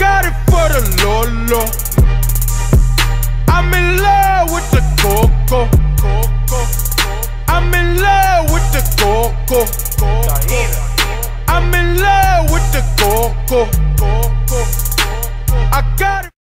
got it for the Lolo. I'm in love with the Coco. I'm in love with the Coco. I'm in love with the Coco. I got it.